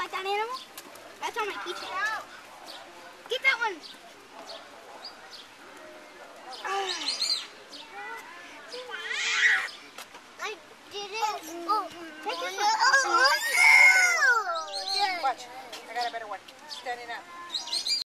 Like that animal? That's on my keychain. Get that one. I did it. Oh, oh. Take this oh, one. Oh, Watch. I got a better one. Standing up.